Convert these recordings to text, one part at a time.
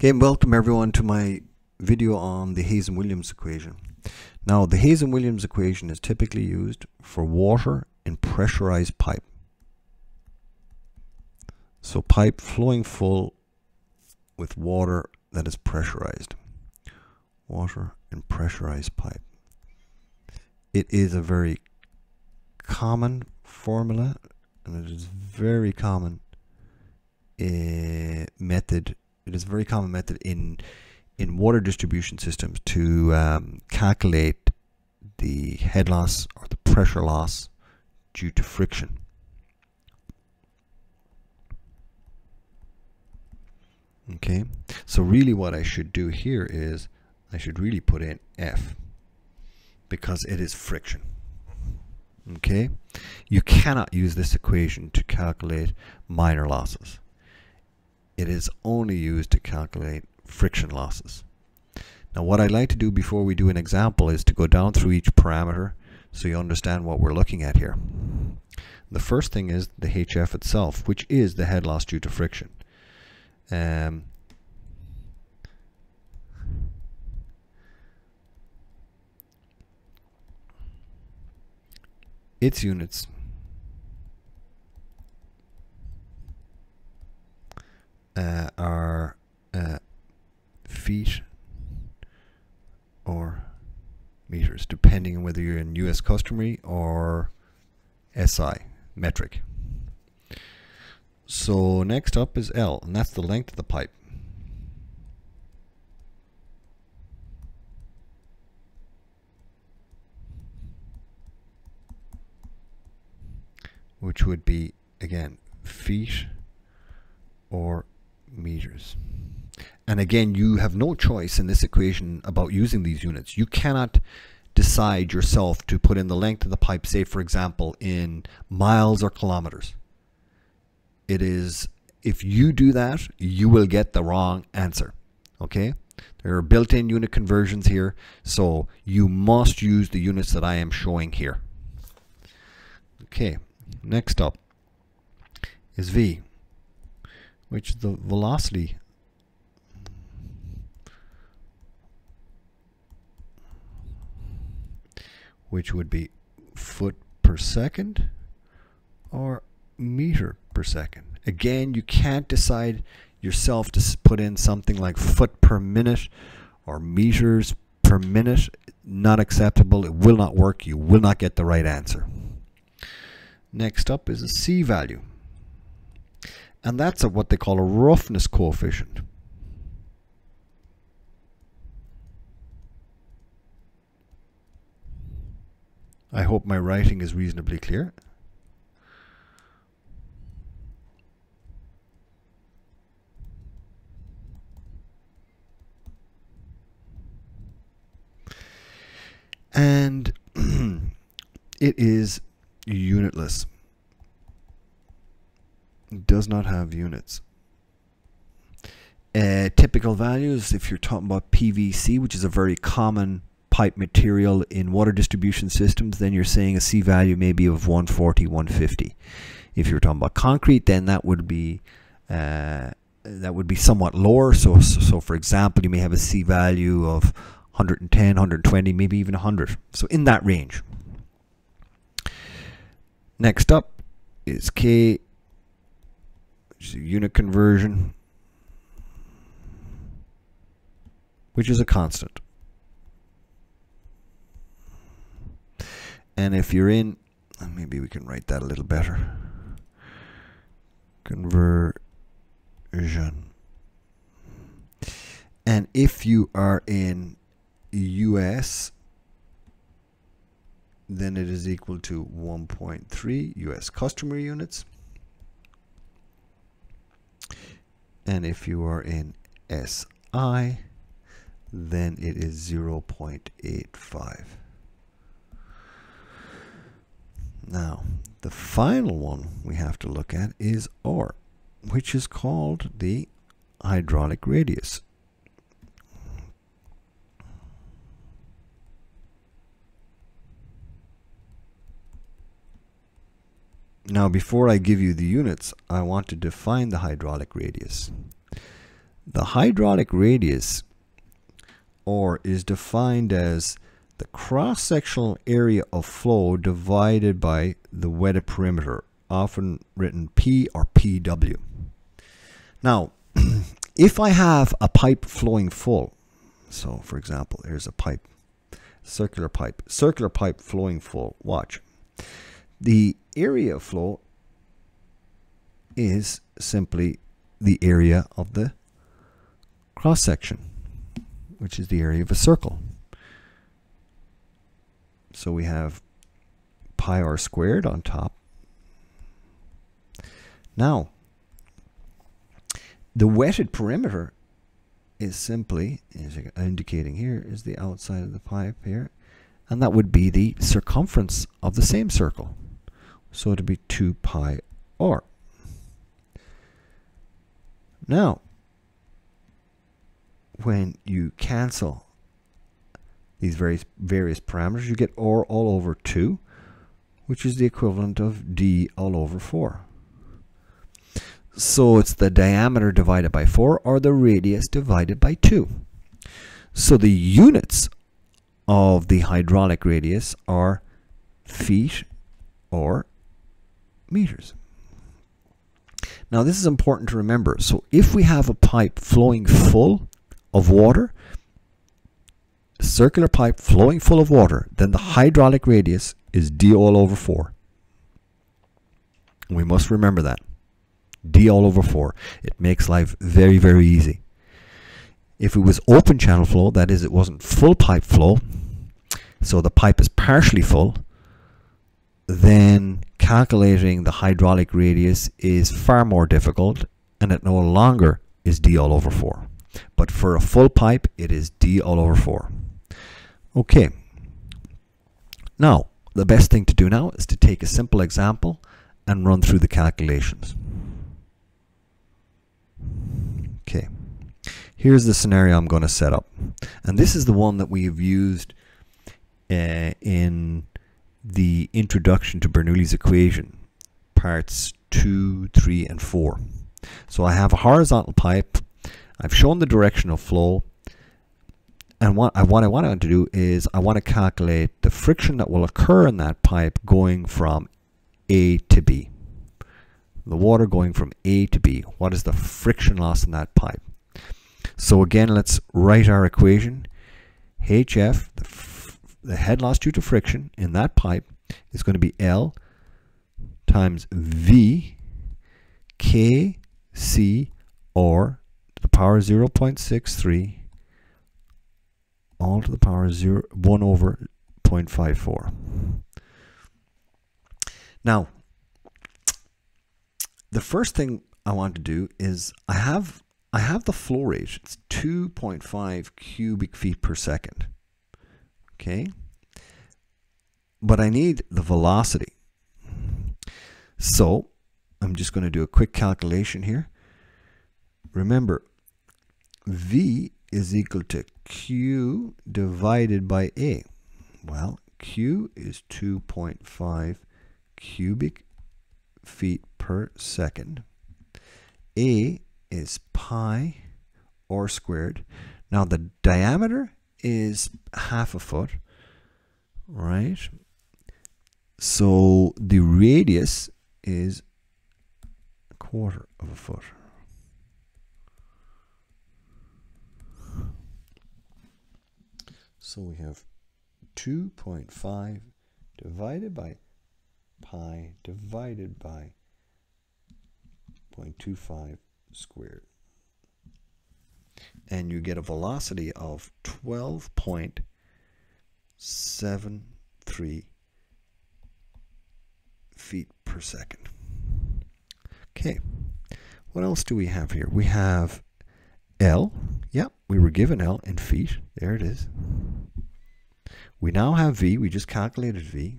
Okay, welcome everyone to my video on the Hazen-Williams equation. Now, the Hazen-Williams equation is typically used for water in pressurized pipe. So pipe flowing full with water that is pressurized. Water in pressurized pipe. It is a very common formula and it is very common uh, method it is a very common method in in water distribution systems to um, calculate the head loss or the pressure loss due to friction. Okay, so really what I should do here is I should really put in F because it is friction. Okay, you cannot use this equation to calculate minor losses it is only used to calculate friction losses. Now what I'd like to do before we do an example is to go down through each parameter so you understand what we're looking at here. The first thing is the HF itself, which is the head loss due to friction. Um, its units uh, are uh, feet or meters, depending on whether you're in US customary or SI, metric. So next up is L, and that's the length of the pipe. Which would be, again, feet or meters. And again, you have no choice in this equation about using these units. You cannot decide yourself to put in the length of the pipe, say for example, in miles or kilometers. It is, if you do that, you will get the wrong answer. Okay? There are built-in unit conversions here, so you must use the units that I am showing here. Okay, next up is V which is the velocity which would be foot per second or meter per second. Again, you can't decide yourself to put in something like foot per minute or meters per minute. Not acceptable. It will not work. You will not get the right answer. Next up is a C value and that's a, what they call a roughness coefficient. I hope my writing is reasonably clear. And it is unitless does not have units. Uh, typical values, if you're talking about PVC, which is a very common material in water distribution systems, then you're saying a C value maybe of 140, 150. If you're talking about concrete, then that would be uh, that would be somewhat lower. So, so, so, for example, you may have a C value of 110, 120, maybe even 100. So in that range. Next up is K which is a unit conversion, which is a constant. And if you're in, uh, maybe we can write that a little better. Conversion. And if you are in US, then it is equal to 1.3 US customer units. and if you are in SI then it is 0.85 now the final one we have to look at is R which is called the hydraulic radius Now before I give you the units, I want to define the hydraulic radius. the hydraulic radius, or is defined as the cross-sectional area of flow divided by the wetted perimeter, often written P or PW. Now, if I have a pipe flowing full, so for example, here's a pipe, circular pipe, circular pipe flowing full, watch. The area of flow is simply the area of the cross section, which is the area of a circle. So we have pi r squared on top. Now, the wetted perimeter is simply, as indicating here, is the outside of the pipe here. And that would be the circumference of the same circle. So it would be 2 pi r. Now, when you cancel these various various parameters, you get r all over 2, which is the equivalent of d all over 4. So it's the diameter divided by 4 or the radius divided by 2. So the units of the hydraulic radius are feet or meters. Now this is important to remember. So if we have a pipe flowing full of water, circular pipe flowing full of water, then the hydraulic radius is d all over 4. We must remember that. d all over 4. It makes life very, very easy. If it was open channel flow, that is, it wasn't full pipe flow, so the pipe is partially full, then calculating the hydraulic radius is far more difficult and it no longer is d all over 4. But for a full pipe, it is d all over 4. Okay. Now, the best thing to do now is to take a simple example and run through the calculations. Okay. Here's the scenario I'm going to set up. And this is the one that we have used uh, in the introduction to Bernoulli's equation, parts 2, 3, and 4. So I have a horizontal pipe. I've shown the direction of flow and what I, what I want to do is I want to calculate the friction that will occur in that pipe going from A to B. The water going from A to B. What is the friction loss in that pipe? So again, let's write our equation. HF, the, the head loss due to friction in that pipe is going to be L times V K C or to the power 0.63 all to the power of 0, 1 over 0.54. Now, the first thing I want to do is I have I have the flow rate. It's 2.5 cubic feet per second. Okay? But I need the velocity. So, I'm just going to do a quick calculation here. Remember, V is equal to Q divided by A. Well, Q is 2.5 cubic feet per second. A is pi r squared. Now the diameter is half a foot, right? So the radius is a quarter of a foot. So we have 2.5 divided by pi divided by 0.25 squared. And you get a velocity of 12.73 feet per second. Okay, what else do we have here? We have L, yep, we were given L in feet. There it is. We now have V, we just calculated V.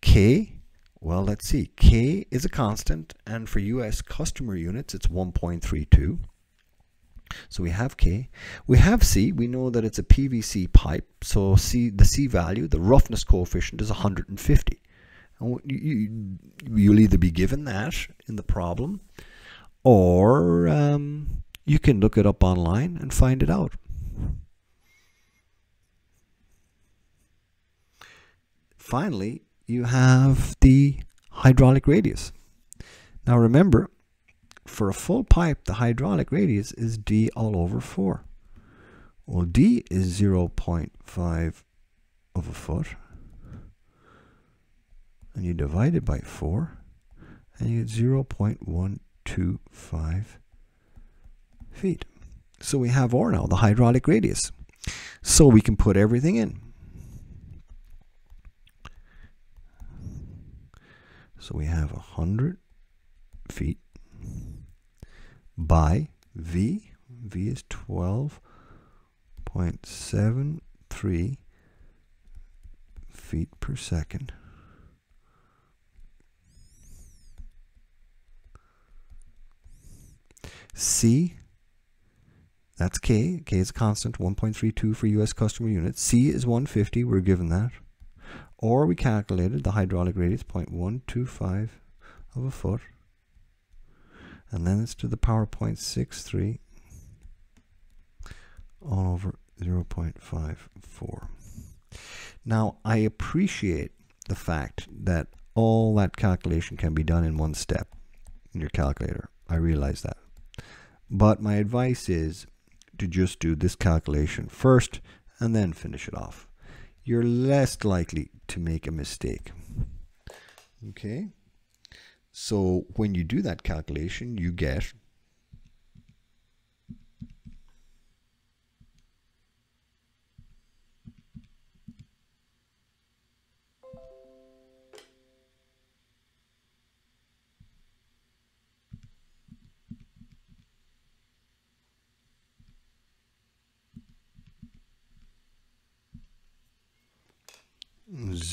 K, well, let's see. K is a constant, and for US customer units, it's 1.32. So we have K. We have C. We know that it's a PVC pipe. So C, the C value, the roughness coefficient is 150. And you, you'll either be given that in the problem, or um, you can look it up online and find it out. Finally, you have the hydraulic radius. Now remember, for a full pipe, the hydraulic radius is d all over 4. Well, d is 0.5 of a foot. And you divide it by 4, and you get 0.125 feet. So we have R now, the hydraulic radius. So we can put everything in. So we have 100 feet by V. V is 12.73 feet per second. C, that's K. K is constant, 1.32 for US customer units. C is 150, we're given that. Or we calculated the hydraulic radius, 0.125 of a foot and then it's to the power 0.63 all over 0.54. Now, I appreciate the fact that all that calculation can be done in one step in your calculator. I realize that. But my advice is to just do this calculation first and then finish it off. You're less likely to make a mistake. Okay? So when you do that calculation, you get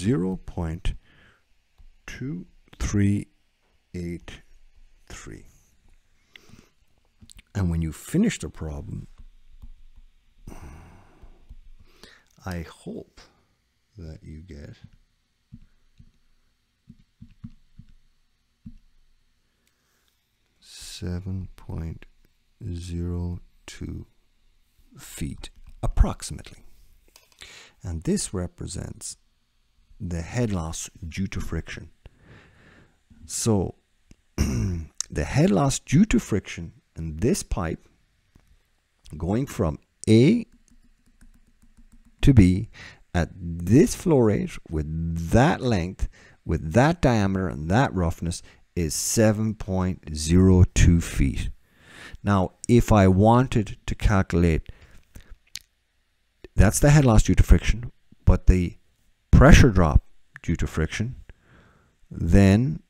zero point two three eight, three. And when you finish the problem, I hope that you get seven point zero two feet approximately. And this represents the head loss due to friction. So the head loss due to friction in this pipe going from A to B at this flow rate with that length, with that diameter and that roughness is 7.02 feet. Now, if I wanted to calculate, that's the head loss due to friction, but the pressure drop due to friction, then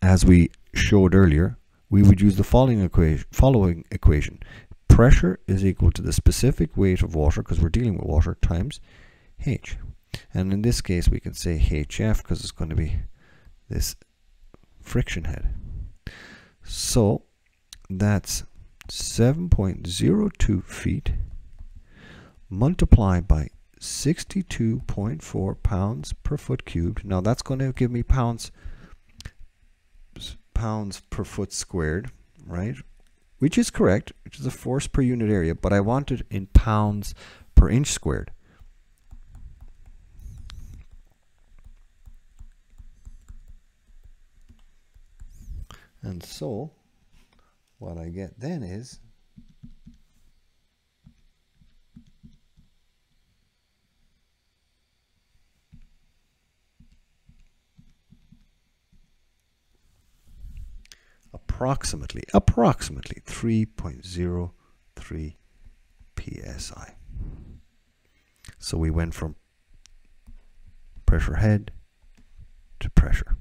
as we showed earlier, we would use the following equation, following equation. Pressure is equal to the specific weight of water, because we're dealing with water, times H. And in this case, we can say HF, because it's going to be this friction head. So that's 7.02 feet multiplied by 62.4 pounds per foot cubed. Now that's going to give me pounds pounds per foot squared, right? Which is correct, which is a force per unit area, but I want it in pounds per inch squared. And so, what I get then is approximately, approximately 3.03 psi. So we went from pressure head to pressure.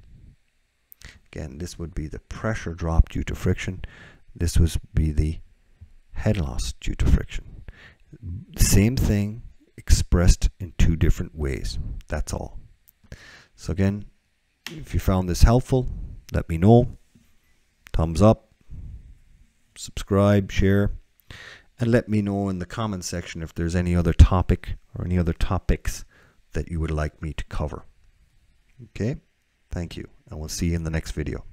Again, this would be the pressure drop due to friction. This would be the head loss due to friction. Same thing expressed in two different ways. That's all. So again, if you found this helpful, let me know thumbs up, subscribe, share, and let me know in the comment section if there's any other topic or any other topics that you would like me to cover. Okay, thank you, and we'll see you in the next video.